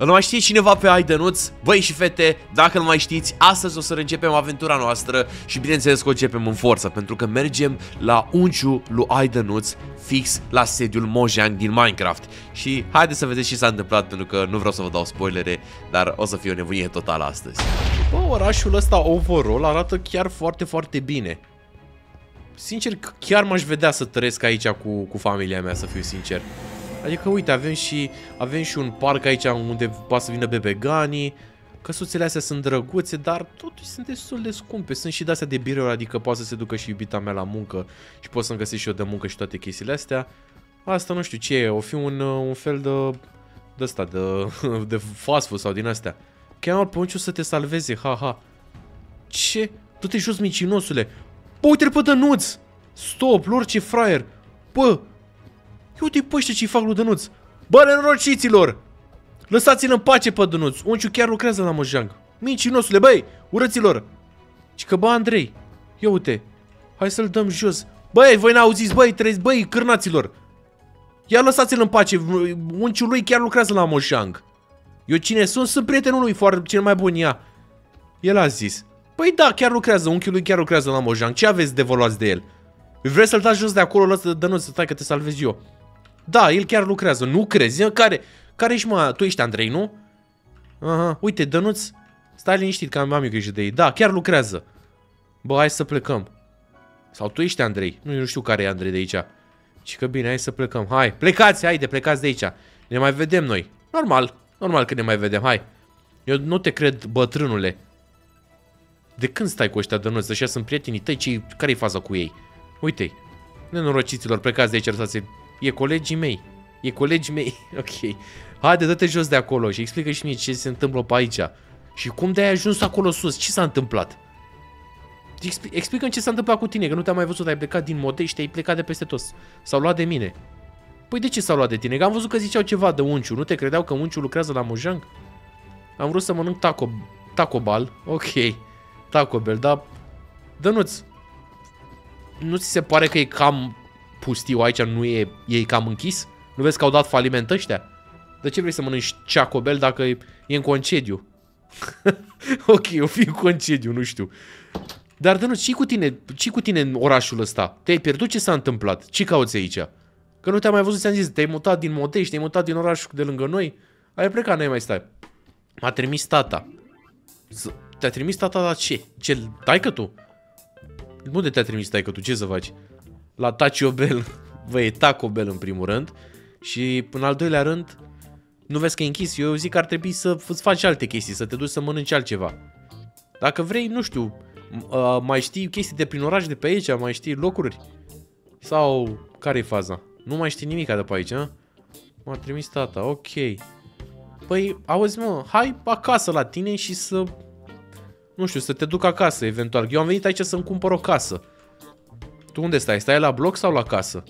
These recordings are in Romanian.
Îl mai știe cineva pe Aidenuț? Băi și fete, dacă îl mai știți, astăzi o să începem aventura noastră și bineînțeles că o începem în forță, pentru că mergem la unciu lui Aidenuț, fix la sediul Mojang din Minecraft. Și haideți să vedeți ce s-a întâmplat, pentru că nu vreau să vă dau spoilere, dar o să fie o nebunie totală astăzi. Bă, orașul ăsta overall arată chiar foarte, foarte bine. Sincer, chiar m-aș vedea să trăiesc aici cu, cu familia mea, să fiu sincer. Adică, uite, avem și, avem și un parc aici unde poate să vină bebeganii. Căsuțele astea sunt drăguțe, dar totuși sunt destul de scumpe. Sunt și de-astea de birouri, adică poate să se ducă și iubita mea la muncă și pot să-mi găsesc și eu de muncă și toate chestiile astea. Asta nu știu ce e, o fi un, un fel de, de asta, de, de fast food sau din astea. Cheamă pe unciu să te salveze, ha, ha. Ce? Tu te jos micinosule. Bă, uite-l pe Dănuț! Stop, lor ce fraier! Bă, Ia uite pe ăștia ce-i fac lui Dănuț. Bă, nenorociților! Lăsați-l în pace pe Dănuț. Unciu chiar lucrează la Mojang. Mincinosule, băi, urăților. Și că, bă, Andrei, ia uite, hai să-l dăm jos. Băi, voi n-auziți, băi, trezi, băi, cârnaților. Ia lăsați-l în pace, unciul lui chiar lucrează la Mojang. Eu cine sunt? Sunt prietenul lui, foarte, cel mai bun, ia. El a zis. Păi da, chiar lucrează, unchiul lui chiar lucrează la Mojang. Ce aveți de evoluați de el? Vreți să-l dați jos de acolo, lăsă, dă nu, stai că te salvezi eu. Da, el chiar lucrează. Nu crezi? Care, care ești, mă? Tu ești Andrei, nu? Aha, uite, Dănuț, stai liniștit că am eu grijă de ei. Da, chiar lucrează. Bă, hai să plecăm. Sau tu ești Andrei? Nu, eu nu știu care e Andrei de aici. Și că bine, hai să plecăm. Hai, plecați, haide, plecați de aici. Ne mai vedem noi. Normal, normal că ne mai vedem, hai. Eu nu te cred, bătrânule. De când stai cu ăștia Dănuț? Ăștia sunt prietenii tăi, care-i faza cu ei? Uite-i. Nenorociților, plecați de aici, lăsați E colegii mei. E colegii mei. ok. Haide, dă-te jos de acolo și explică și mie ce se întâmplă pe aici. Și cum de-ai ajuns acolo sus? Ce s-a întâmplat? Expl explică ce s-a întâmplat cu tine, că nu te-am mai văzut, ai plecat din Modești, ai plecat de peste tot. S-au luat de mine. Păi de ce s-au luat de tine? Că am văzut că ziceau ceva de unciu. Nu te credeau că unciu lucrează la Mojang? Am vrut să mănânc taco, taco bal. Ok. Taco Bell, dar... Dănuț, nu ți se pare că e cam pustiu aici nu e, e cam închis? Nu vezi că au dat faliment ăștia? De ce vrei să mănânci ceacobel dacă e, e în concediu? ok, o fi în concediu, nu știu. Dar, Dănuț, ce cu tine, ce cu tine în orașul ăsta? Te-ai pierdut? Ce s-a întâmplat? Ce cauți aici? Că nu te-am mai văzut, ți-am zis, te-ai mutat din Modești, te-ai mutat din orașul de lângă noi. Ai plecat, n-ai mai stai. M-a trimis tata. Te-a trimis tata la ce? Ce, taică tu? Unde te-a trimis taică tu? Ce să faci? La Tacio Bell, vă e Taco Bell în primul rând și în al doilea rând, nu vezi că e închis, eu zic că ar trebui să îți faci alte chestii, să te duci să mănânci altceva. Dacă vrei, nu știu, uh, mai știi chestii de prin oraș de pe aici, mai știi locuri? Sau care e faza? Nu mai știi nimic de pe aici, M-a trimis tata, ok. Păi, auzi mă, hai acasă la tine și să... Nu știu, să te duc acasă eventual. Eu am venit aici să-mi cumpăr o casă. Tu unde stai? Stai la bloc sau la casă?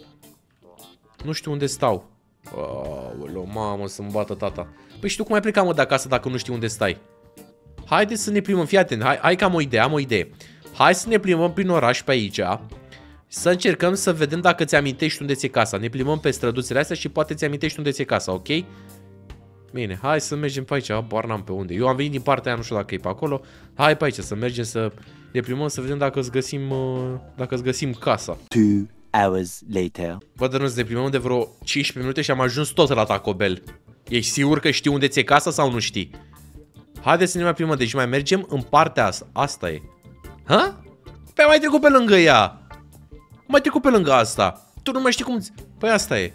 Nu știu unde stau. Aoleu, mamă, să-mi bată tata. Păi și tu cum ai plecat, mă, de acasă dacă nu știi unde stai? Haideți să ne plimbăm, fii atent, hai, hai că am o idee, am o idee. Hai să ne plimbăm prin oraș pe aici, să încercăm să vedem dacă ți amintești unde ți-e casa. Ne plimbăm pe străduțele astea și poate ți amintești unde ți-e casa, ok? Bine, hai să mergem pe aici, bar n-am pe unde. Eu am venit din partea aia, nu știu dacă e pe acolo. Hai pe aici să mergem să ne primăm să vedem dacă îți găsim, uh, dacă îți găsim casa. Two hours later. Bă, dar nu ne primăm de vreo 15 minute și am ajuns tot la Taco Bell. Ești sigur că știi unde ți-e casa sau nu știi? Haideți să ne mai primăm, deci mai mergem în partea asta. Asta e. Ha? Păi mai trecut pe lângă ea. Mai trecut pe lângă asta. Tu nu mai știi cum... Păi asta e.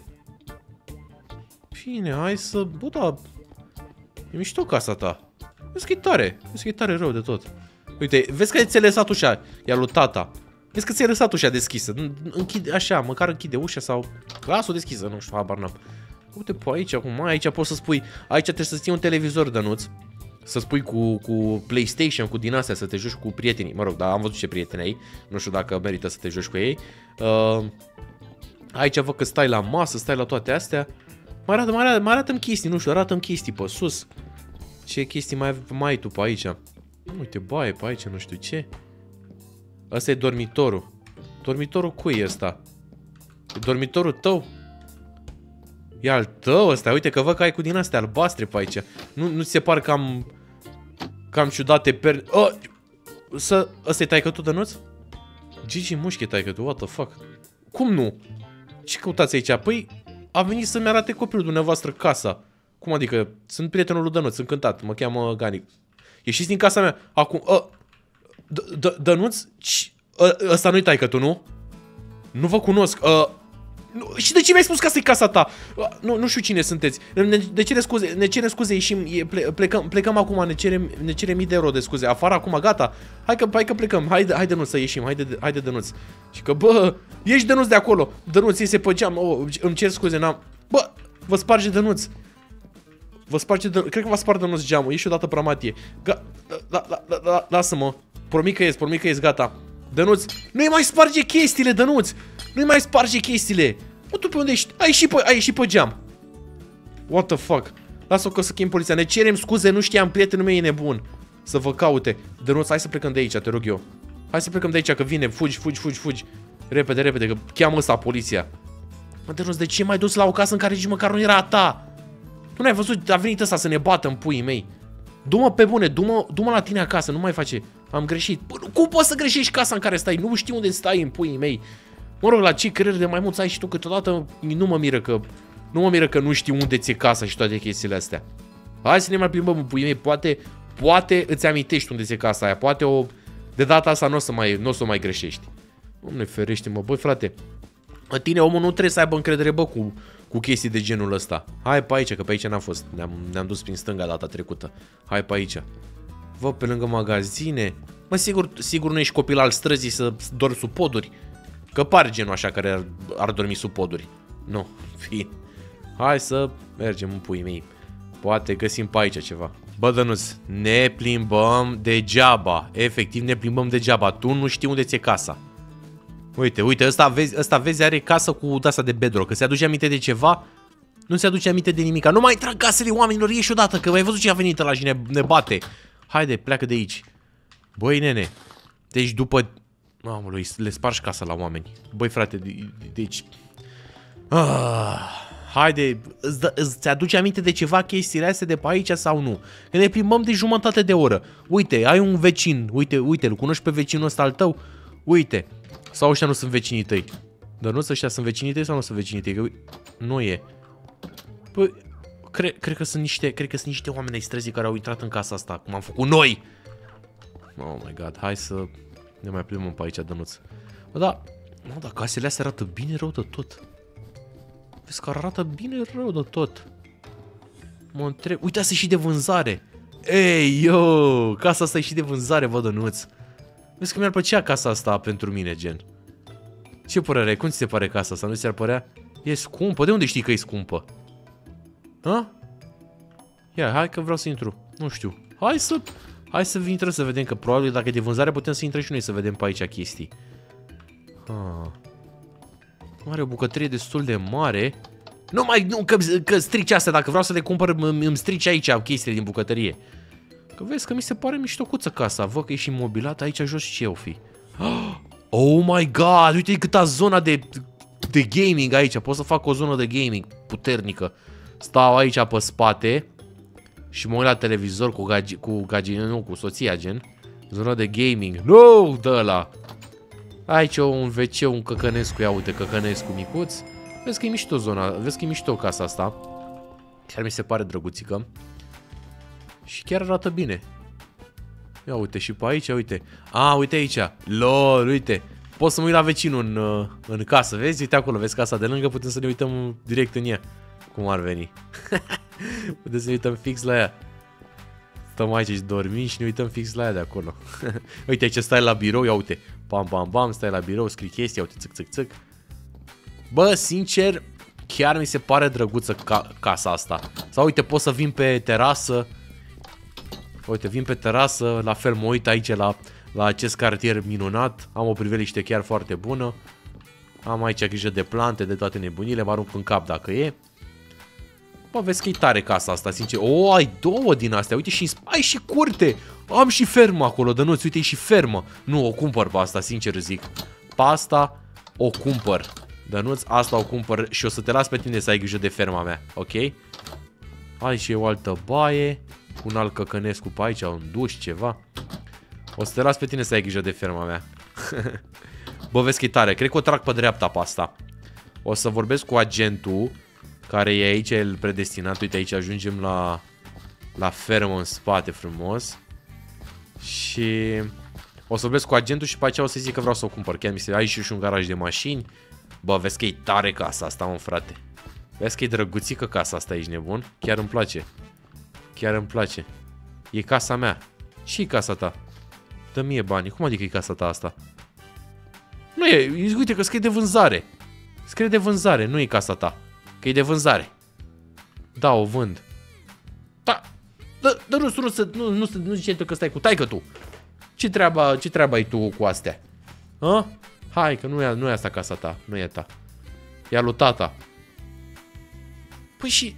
Bine, hai să... Bă, da... E mișto casa ta. Vezi că e tare. Vezi că e tare rău de tot. Uite, vezi că ți-ai lăsat ușa, iar lui tata. Vezi că ți-ai lăsat ușa deschisă. Închide, așa, măcar închide ușa sau lasă-o deschisă, nu știu, habar n-am. Uite, pe aici, acum, aici poți să spui, aici trebuie să ții un televizor, Dănuț. Să spui cu, cu PlayStation, cu din astea, să te joci cu prietenii. Mă rog, dar am văzut ce prieteni ai. Nu știu dacă merită să te joci cu ei. Uh, aici văd că stai la masă, stai la toate astea. Mai arată, mai arată, mai arată chestii, nu știu, arată chestii pe sus. Ce chestii mai, mai ai tu pe aici? Uite, baie pe aici, nu știu ce. Asta e dormitorul. Dormitorul cui e ăsta? E dormitorul tău? E al tău ăsta, uite că văd că ai cu din astea albastre pe aici. Nu, nu ți se par cam... Cam ciudate per... Oh! Să... Ăsta-i taică tu, Dănuț? Gigi mușche taică tu, what the fuck? Cum nu? Ce căutați aici? Păi, a venit să-mi arate copilul dumneavoastră casa. Cum adică? Sunt prietenul lui Dănuț, sunt cântat, mă cheamă Ganic. Ieșiți din casa mea. Acum, ă, Dănuț, ă, ăsta nu-i taică tu, nu? Nu vă cunosc. Uh, nu, și de ce mi-ai spus că asta e casa ta? Uh, nu, nu știu cine sunteți. Ne, de cere scuze, ne cerem scuze, ieșim, ple, plecăm, plecăm acum, ne cerem, ne cerem mii de euro de scuze. Afară acum, gata. Hai că, hai că plecăm, hai, hai de nu să ieșim, hai de, hai de Dănuț. Și că, bă, ieși Dănuț de acolo. Dănuț iese pe geam, oh, îmi cer scuze, n-am... Bă, vă sparge Dănuț. Vă sparge Dănuț, cred că vă sparge Dănuț geamul, ieși odată pramatie. Ga, la, la, la, la, lasă-mă, promit că ies, promit că ies, gata. Dănuț, nu-i mai sparge chestiile, Dănuț! Nu-i mai sparge chestiile! Mă, tu pe unde ești? Ai ieșit pe, ai ieșit pe geam. What the fuck? Lasă-o că să chem poliția. Ne cerem scuze, nu știam, prietenul meu e nebun. Să vă caute. Dănuț, hai să plecăm de aici, te rog eu. Hai să plecăm de aici, că vine. Fugi, fugi, fugi, fugi. Repede, repede, că cheamă ăsta poliția. Mă, Dănuț, de ce mai dus la o casă în care nici măcar nu era a ta? Tu n-ai văzut, a venit ăsta să ne bată în puii mei. Du-mă pe bune, du-mă du la tine acasă, nu mai face. Am greșit. Cum poți să greșești casa în care stai? Nu știu unde stai în puii mei. Mă rog, la ce creier de maimuț ai și tu câteodată nu mă miră că... Nu mă miră că nu știi unde ți-e casa și toate chestiile astea. Hai să ne mai plimbăm în puii mei, poate, poate îți amintești unde ți-e casa aia, poate o... De data asta nu o să mai, n-o să mai greșești. Doamne ferește mă, băi frate, în tine omul nu trebuie să aibă încredere, bă, cu, cu chestii de genul ăsta. Hai pe aici, că pe aici n-am fost. Ne-am, ne-am dus prin stânga data trecută. Hai pe aici. Vă pe lângă magazine. Mă, sigur, sigur nu ești copil al străzii să dormi sub poduri. Că pare genul așa care ar, ar dormi sub poduri. Nu, fi. Hai să mergem în puii mei. Poate găsim pe aici ceva. Bă, Dănuț, ne plimbăm degeaba. Efectiv, ne plimbăm degeaba. Tu nu știi unde ți-e casa. Uite, uite, ăsta vezi, ăsta vezi are casă cu asta de bedrock. Că se aduce aminte de ceva, nu se aduce aminte de nimic. Nu mai trag casele oamenilor, ieși odată, că ai văzut ce a venit la și ne, ne bate. Haide, pleacă de aici. Băi, nene, deci după... Mamă, le spargi casa la oameni. Băi, frate, deci... Ah, haide, îți, îți aduce aminte de ceva chestiile astea de pe aici sau nu? Că ne plimbăm de jumătate de oră. Uite, ai un vecin, uite, uite, îl cunoști pe vecinul ăsta al tău? Uite, sau ăștia nu sunt vecinii tăi? Dar nu ăștia sunt vecinii tăi sau nu sunt vecinii tăi? Că nu e. Păi, cre cred, că sunt niște, cred că sunt niște oameni ai străzii care au intrat în casa asta, cum am făcut noi. Oh my god, hai să ne mai plimbăm pe aici, Dănuț. Bă, da, mă, dar casele astea arată bine rău de tot. Vezi că arată bine rău de tot. Mă întreb, uite, asta e și de vânzare. Ei, yo, casa asta e și de vânzare, vă, Dănuț. Vezi că mi-ar plăcea casa asta pentru mine, gen. Ce părere ai? Cum ți se pare casa asta? Nu ți-ar părea? E scumpă? De unde știi că e scumpă? Ha? Ia, hai că vreau să intru. Nu știu. Hai să... Hai să intrăm să vedem, că probabil dacă e de vânzare putem să intrăm și noi să vedem pe aici chestii. Ha. Are o bucătărie destul de mare. Nu mai, nu, că, că strici astea, dacă vreau să le cumpăr, îmi, îmi strici aici chestiile din bucătărie. Că vezi că mi se pare miștocuță casa. Văd că e și mobilat aici jos ce o fi. Oh my god, uite câta zona de, de gaming aici. Pot să fac o zonă de gaming puternică. Stau aici pe spate și mă uit la televizor cu, gagi, cu gagi, nu, cu soția, gen. Zonă de gaming. Nu, no, dă la. Aici un WC, un căcănescu, ia uite, căcănescu micuț. Vezi că e mișto zona, vezi că e mișto casa asta. Chiar mi se pare drăguțică. Și chiar arată bine. Ia uite și pe aici, uite. A, uite aici. LOL, uite. Pot să mă uit la vecinul în, uh, în casă, vezi? Uite acolo, vezi casa de lângă, putem să ne uităm direct în ea. Cum ar veni. putem să ne uităm fix la ea. Stăm aici și dormim și ne uităm fix la ea de acolo. uite, aici stai la birou, ia uite. Bam, bam, bam, stai la birou, scrii chestii, uite, țâc, țâc, țâc. Bă, sincer, chiar mi se pare drăguță ca casa asta. Sau uite, pot să vin pe terasă Uite, vin pe terasă, la fel mă uit aici la, la acest cartier minunat. Am o priveliște chiar foarte bună. Am aici grijă de plante, de toate nebunile, mă arunc în cap dacă e. Bă, vezi că e tare casa asta, sincer. O, ai două din astea, uite și ai și curte. Am și fermă acolo, Dănuț, uite, e și fermă. Nu, o cumpăr pe asta, sincer zic. Pe asta o cumpăr. Dănuț, asta o cumpăr și o să te las pe tine să ai grijă de ferma mea, ok? Aici e o altă baie, un alt căcănescu pe aici, un duș, ceva. O să te las pe tine să ai grijă de ferma mea. Bă, vezi că e tare. Cred că o trag pe dreapta pe asta. O să vorbesc cu agentul care e aici, el predestinat. Uite, aici ajungem la, la fermă în spate frumos. Și o să vorbesc cu agentul și pe aceea o să zic că vreau să o cumpăr. Chiar mi se aici și un garaj de mașini. Bă, vezi că e tare casa asta, mă, frate. Vezi că e drăguțică casa asta, ești nebun? Chiar îmi place. Chiar îmi place. E casa mea. Și e casa ta. Dă mie bani. Cum adică e casa ta asta? Nu e, uite că scrie de vânzare. Scrie de vânzare, nu e casa ta. Că e de vânzare. Da, o vând. Da, da, da nu, nu, nu, nu, nu, nu zice că stai cu taică tu. Ce treaba, ce treaba ai tu cu astea? Hă? Hai, că nu e, nu e asta casa ta, nu e ta. E lui tata. Păi și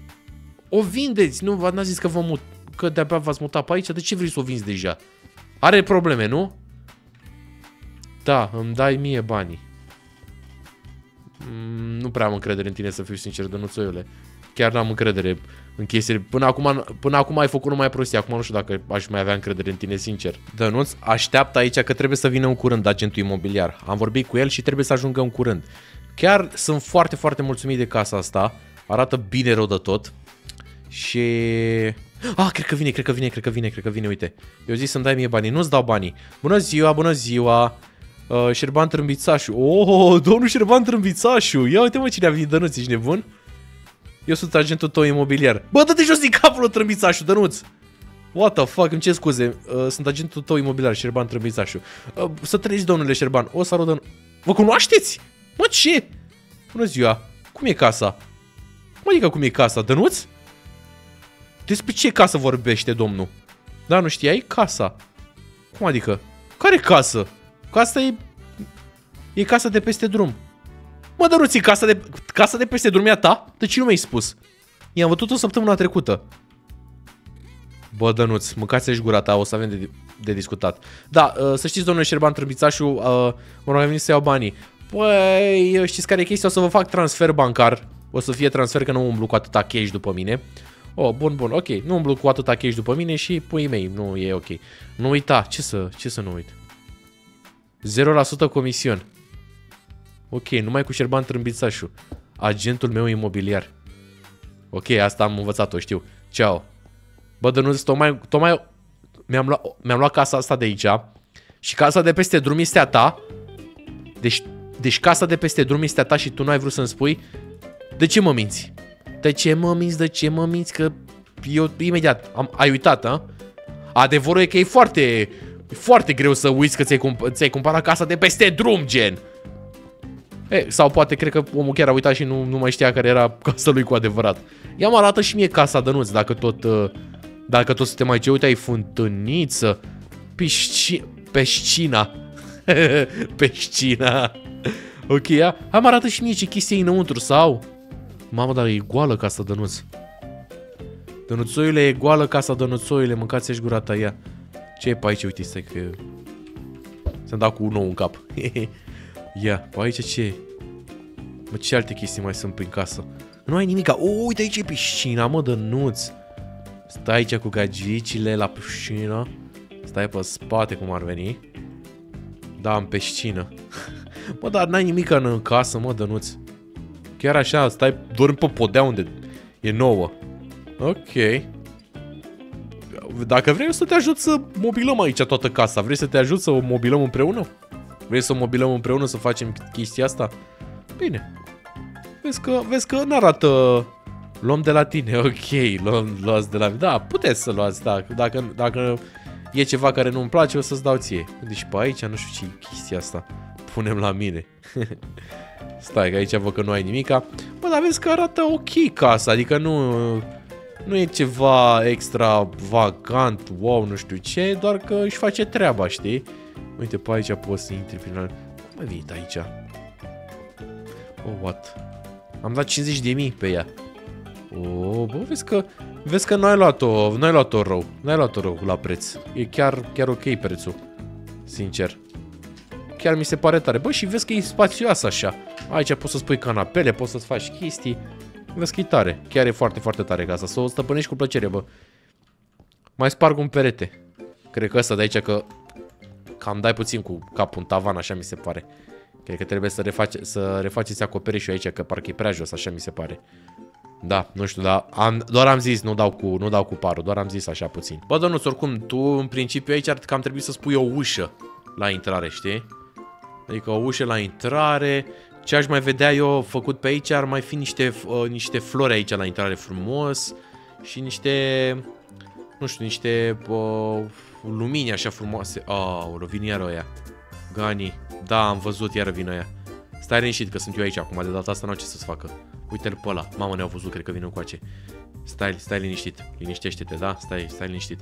o vindeți, nu v-ați zis că, vă mut, că de-abia v-ați mutat pe aici, de ce vrei să o vinzi deja? Are probleme, nu? Da, îmi dai mie banii. Mm, nu prea am încredere în tine, să fiu sincer, Dănuțoiule. Chiar n-am încredere în chestii. Până acum, până acum ai făcut numai prostii. Acum nu știu dacă aș mai avea încredere în tine, sincer. Dănuț, așteaptă aici că trebuie să vină un curând agentul imobiliar. Am vorbit cu el și trebuie să ajungă un curând. Chiar sunt foarte, foarte mulțumit de casa asta. Arată bine rău de tot. Și... Ah, cred că vine, cred că vine, cred că vine, cred că vine, uite. Eu zic să-mi dai mie banii, nu-ți dau banii. Bună ziua, bună ziua. Uh, Șerban Trâmbițașu. Oh, domnul Șerban Trâmbițașu. Ia uite mă cine a venit, Dănuț, ești nebun? Eu sunt agentul tău imobiliar. Bă, dă-te jos din capul, Trâmbițașu, Dănuț. What the fuck, îmi ce scuze. Uh, sunt agentul tău imobiliar, Șerban Trâmbițașu. Uh, să trăiți, domnule Șerban. O să Dănuț. Vă cunoașteți? Mă, ce? Bună ziua. Cum e casa? Cum adică cum e casa, Dănuț? Despre ce casă vorbește domnul? Da, nu știai? Casa. Cum adică? Care casă? Casa e... E casa de peste drum. Mă, Dăruții, casa de, casa de peste drum e a ta? De ce nu mi-ai spus? I-am văzut o săptămână trecută. Bă, Dănuț, mâncați-și gura ta, o să avem de, de discutat. Da, uh, să știți, domnule Șerban Trâmbițașu, uh, mă rog, am venit să iau banii. Păi, știți care e chestia? O să vă fac transfer bancar. O să fie transfer că nu umblu cu atâta cash după mine. Oh, bun, bun, ok. Nu umblu cu atâta cash după mine și puii mei, nu e ok. Nu uita, ce să, ce să nu uit? 0% comision. Ok, numai cu Șerban Trâmbițașu. Agentul meu imobiliar. Ok, asta am învățat-o, știu. Ceau. Bă, Dănuț, tocmai, tocmai mi-am luat, mi-am luat casa asta de aici și casa de peste drum este a ta. Deci, deci casa de peste drum este a ta și tu nu ai vrut să-mi spui de ce mă minți? De ce mă minți? De ce mă minți? Că eu imediat am, ai uitat, a? Adevărul e că e foarte, e foarte greu să uiți că ți-ai, cump- ți cumpărat casa de peste drum, gen. E, sau poate cred că omul chiar a uitat și nu, nu mai știa care era casa lui cu adevărat. Ia mă arată și mie casa, Dănuț, dacă tot, uh, dacă tot suntem aici. Uite, ai fântâniță, pisci, pescina. pescina. ok, ia. Hai mă arată și mie ce chestie e înăuntru, sau? Mamă, dar e goală casa, Dănuț. Dănuțoile e goală casa, Dănuțoile, mâncați-și gura ta, ia. Ce e pe aici? Uite, stai că... Să-mi dau cu un nou în cap. Ia, pe aici ce Mă, ce alte chestii mai sunt prin casă? Nu ai nimic. O, uite aici e piscina, mă, dănuț. Stai aici cu gagicile la piscină. Stai pe spate cum ar veni. Da, în piscină. mă, dar n-ai nimic în casă, mă, dănuț. Chiar așa, stai, dormi pe podea unde e nouă. Ok. Dacă vrei să te ajut să mobilăm aici toată casa, vrei să te ajut să o mobilăm împreună? Vrei să mobilăm împreună să facem chestia asta? Bine. Vezi că, vezi că n-arată... Luăm de la tine, ok, luăm, luați de la mine. Da, puteți să luați, da. Dacă, dacă e ceva care nu-mi place, o să-ți dau ție. Deci pe aici, nu știu ce chestia asta. Punem la mine. Stai, că aici văd că nu ai nimica. Bă, dar vezi că arată ok casa, adică nu... Nu e ceva extravagant, wow, nu știu ce, doar că își face treaba, știi? Uite, pe aici poți să intri prin alt... Cum ai venit aici? Oh, what? Am dat 50 de mii pe ea. Oh, bă, vezi că, vezi că n-ai luat-o, n-ai luat-o rău. N-ai luat-o rău la preț. E chiar, chiar ok prețul. Sincer. Chiar mi se pare tare. Bă, și vezi că e spațioasă așa. Aici poți să spui canapele, poți să-ți faci chestii. Vezi că e tare. Chiar e foarte, foarte tare casa. Să o stăpânești cu plăcere, bă. Mai sparg un perete. Cred că ăsta de aici că cam dai puțin cu capul în tavan, așa mi se pare. Cred că trebuie să, reface, să refaceți acoperișul aici, că parcă e prea jos, așa mi se pare. Da, nu știu, dar am, doar am zis, nu dau, cu, nu dau cu parul, doar am zis așa puțin. Bă, domnul, oricum, tu în principiu aici ar cam trebui să spui o ușă la intrare, știi? Adică o ușă la intrare. Ce aș mai vedea eu făcut pe aici ar mai fi niște, uh, niște flori aici la intrare frumos și niște, nu știu, niște uh, lumini așa frumoase. Oh, vin iară ăia. Gani. Da, am văzut, iară vin ăia. Stai liniștit că sunt eu aici acum, de data asta nu au ce să-ți facă. Uite-l pe ăla. Mamă, ne-au văzut, cred că vin coace. Stai, stai liniștit. Liniștește-te, da? Stai, stai liniștit.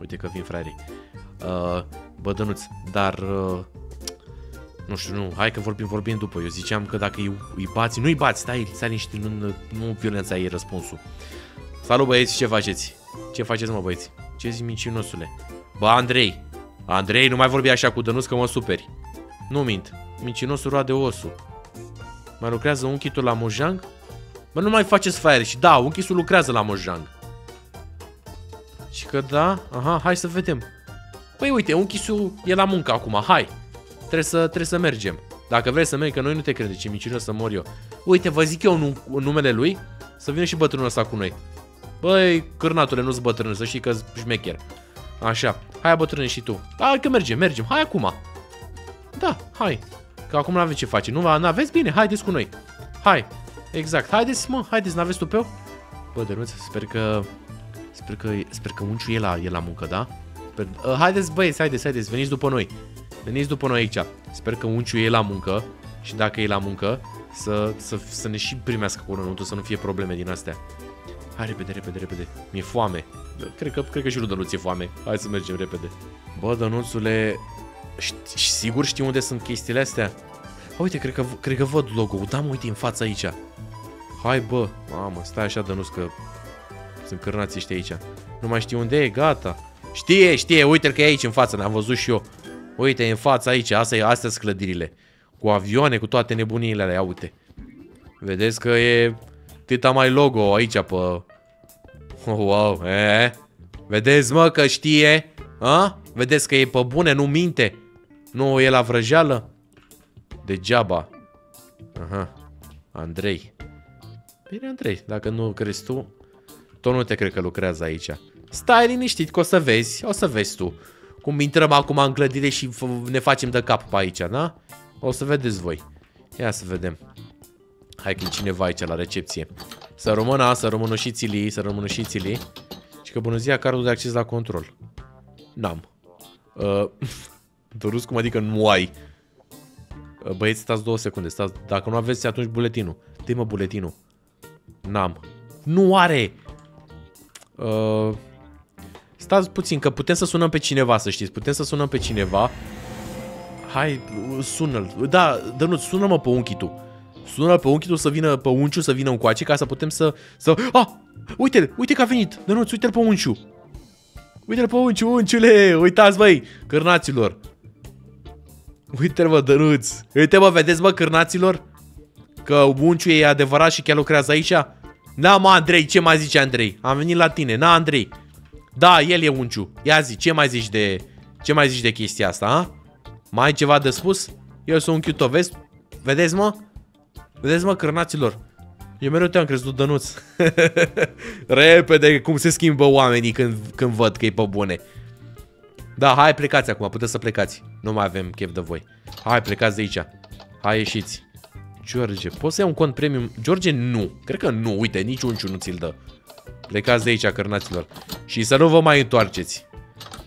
Uite că vin fraierii. Uh, bădănuț, dar... Uh, nu știu, nu, hai că vorbim, vorbim după. Eu ziceam că dacă îi, îi bați, nu-i bați, stai, stai liniștit, nu, nu violența e răspunsul. Salut băieți, ce faceți? Ce faceți mă băieți? Ce zi mincinosule? Bă, Andrei, Andrei, nu mai vorbi așa cu Dănuț că mă superi. Nu mint, mincinosul roade osul. Mai lucrează unchitul la Mojang? Bă, nu mai faceți fire și da, unchisul lucrează la Mojang. Și că da, aha, hai să vedem. Păi uite, unchisul e la muncă acum, hai. Trebuie să, trebuie să mergem. Dacă vrei să mergi, că noi nu te crede, ce mincinos să mor eu. Uite, vă zic eu nu, numele lui, să vină și bătrânul ăsta cu noi. Băi, cârnatule, nu-ți bătrân, să știi că șmecher. Așa, hai bătrâne și tu. Hai că mergem, mergem, hai acum. Da, hai. Că acum nu aveți ce face. Nu aveți bine, haideți cu noi. Hai. Exact. Haideți, mă, haideți, n-aveți tupeu? Bă, Dănuț, sper că... Sper că, sper că unciul e la, e la muncă, da? Sper, uh, haideți, băieți, haideți, haideți, veniți după noi. Veniți după noi aici. Sper că unciul e la muncă și dacă e la muncă, să, să, să ne și primească cu înăuntru, să nu fie probleme din astea. Hai repede, repede, repede. Mi-e foame. Cred că, cred că și lui Dănuț e foame. Hai să mergem repede. Bă, Dănuțule, și sigur știi unde sunt chestiile astea? Uite, cred că, cred că văd logo-ul. Da, mă, uite, în fața aici. Hai, bă. Mamă, stai așa, Dănuț, că sunt cărnați ăștia aici. Nu mai știi unde e, gata. Știe, știe, uite că e aici în față, ne-am văzut și eu. Uite, e în fața aici, astea, astea sunt clădirile. Cu avioane, cu toate nebuniile alea, uite. Vedeți că e tita mai logo aici pe... Oh, wow, e, Vedeți, mă, că știe? A? Vedeți că e pe bune, nu minte? Nu e la vrăjeală? Degeaba. Aha. Andrei. Bine, Andrei, dacă nu crezi tu, tot nu te cred că lucrează aici. Stai liniștit că o să vezi, o să vezi tu. Cum intrăm acum în clădire și ne facem de cap pe aici, da? O să vedeți voi. Ia să vedem. Hai că e cineva aici la recepție. Să rămână, să rămână și țilii, să rămână și țilii. Și că bună ziua, cardul de acces la control. N-am. Uh, Dorus, cum adică nu ai? Uh, băieți, stați două secunde. Stați, dacă nu aveți, atunci buletinul. dă mă buletinul. N-am. Nu are! Uh, stați puțin, că putem să sunăm pe cineva, să știți. Putem să sunăm pe cineva. Hai, sună-l. Da, Dănuț, sună-mă pe unchi tu. Sună pe unchi tu să vină pe unciu, să vină încoace, ca să putem să... să... Ah! Uite-l! Uite că a venit! Dănuț, uite-l pe unciu! Uite-l pe unciu, unciule! Uitați, băi, cârnaților! Uite-l, mă, Dănuț! Uite, mă, vedeți, mă, cârnaților? Că unciu e adevărat și chiar lucrează aici? Da, mă, Andrei, ce mai zice Andrei? Am venit la tine, na, Andrei. Da, el e unciu. Ia zi, ce mai zici de... Ce mai zici de chestia asta, ha? Mai ai ceva de spus? Eu sunt unchiul tău, vezi? Vedeți, mă? Vedeți, mă, cârnaților? Eu mereu te-am crezut Dănuț. Repede, cum se schimbă oamenii când, când văd că e pe bune. Da, hai plecați acum, puteți să plecați. Nu mai avem chef de voi. Hai, plecați de aici. Hai, ieșiți. George, poți să iau un cont premium? George, nu. Cred că nu. Uite, nici un nu ți-l dă. Plecați de aici, cărnaților. Și să nu vă mai întoarceți.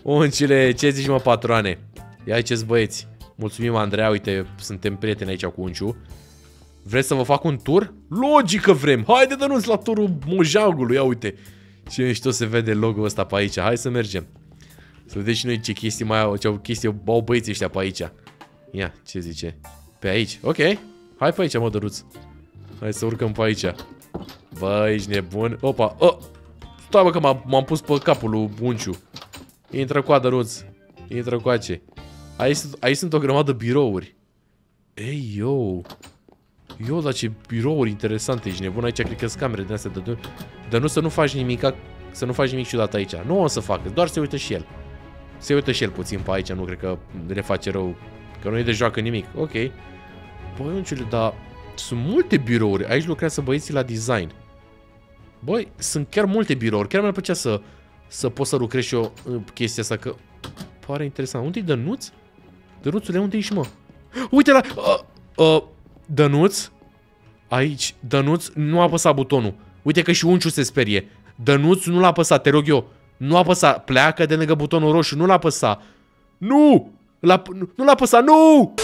Uncile, ce zici, mă, patroane? Ia ce băieți. Mulțumim, Andreea. Uite, suntem prieteni aici cu Unciu. Vreți să vă fac un tur? Logic că vrem! Haide de nu la turul mojangului, ia uite! Ce mișto se vede logo ăsta pe aici, hai să mergem! Să vedeți și noi ce chestii mai au, ce au chestii au băieții ăștia pe aici. Ia, ce zice? Pe aici, ok. Hai pe aici, mă, dăruț. Hai să urcăm pe aici. Bă, ești nebun. Opa, oh! Stai bă că m-am pus pe capul lui Bunciu. Intră cu adăruț. Intră cu ace. Aici, aici sunt o grămadă birouri. Ei, yo. Eu, dar ce birouri interesante, ești nebun aici, cred că sunt camere din astea de... Dar nu să nu faci nimic, să nu faci nimic ciudat aici. Nu o să facă, doar se uită și el. Se uită și el puțin pe aici, nu cred că le face rău, că nu e de joacă nimic. Ok. Băi, unciule, dar sunt multe birouri. Aici lucrează băieții la design. Băi, sunt chiar multe birouri. Chiar mi-ar plăcea să, să pot să lucrez și eu în chestia asta, că pare interesant. Unde-i Dănuț? Dănuțule, unde ești, mă? Uite la... Uh, uh, Dănuț? Aici, Dănuț nu a apăsat butonul. Uite că și Unciu se sperie. Dănuț nu l-a apăsat, te rog eu. Nu a apăsat. Pleacă de lângă butonul roșu, nu l-a apăsat. Nu! L-a, nu l-a apăsat, nu!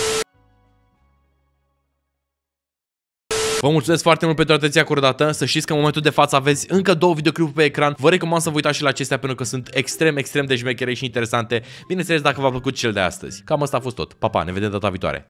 Vă mulțumesc foarte mult pentru atenția acordată. Să știți că în momentul de față aveți încă două videoclipuri pe ecran. Vă recomand să vă uitați și la acestea pentru că sunt extrem, extrem de șmechere și interesante. Bineînțeles dacă v-a plăcut cel de astăzi. Cam asta a fost tot. Pa, pa, ne vedem data viitoare.